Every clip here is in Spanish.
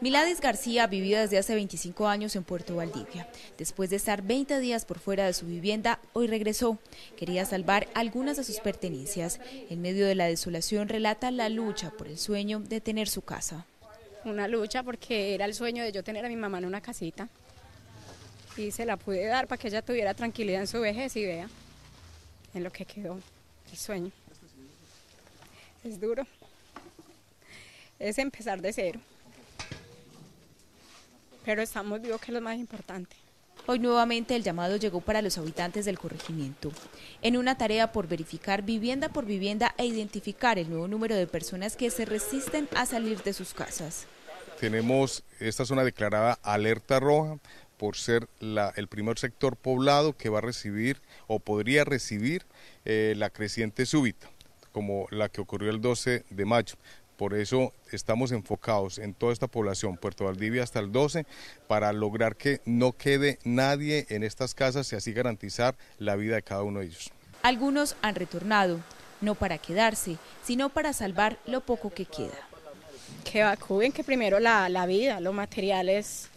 Miladis García vivía desde hace 25 años en Puerto Valdivia. Después de estar 20 días por fuera de su vivienda, hoy regresó. Quería salvar algunas de sus pertenencias. En medio de la desolación relata la lucha por el sueño de tener su casa. Una lucha porque era el sueño de yo tener a mi mamá en una casita. Y se la pude dar para que ella tuviera tranquilidad en su vejez y vea en lo que quedó el sueño. Es duro. Es empezar de cero pero estamos vivos, que es lo más importante. Hoy nuevamente el llamado llegó para los habitantes del corregimiento, en una tarea por verificar vivienda por vivienda e identificar el nuevo número de personas que se resisten a salir de sus casas. Tenemos esta zona declarada alerta roja por ser el primer sector poblado que va a recibir o podría recibir eh, la creciente súbita, como la que ocurrió el 12 de mayo. Por eso estamos enfocados en toda esta población, Puerto Valdivia hasta el 12, para lograr que no quede nadie en estas casas y así garantizar la vida de cada uno de ellos. Algunos han retornado, no para quedarse, sino para salvar lo poco que queda. Que evacúen que primero la, la vida, lo material es,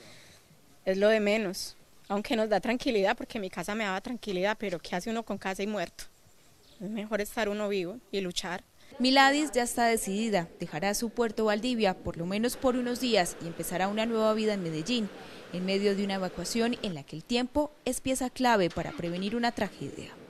es lo de menos, aunque nos da tranquilidad, porque mi casa me daba tranquilidad, pero ¿qué hace uno con casa y muerto? Es mejor estar uno vivo y luchar. Miladis ya está decidida, dejará su puerto Valdivia por lo menos por unos días y empezará una nueva vida en Medellín, en medio de una evacuación en la que el tiempo es pieza clave para prevenir una tragedia.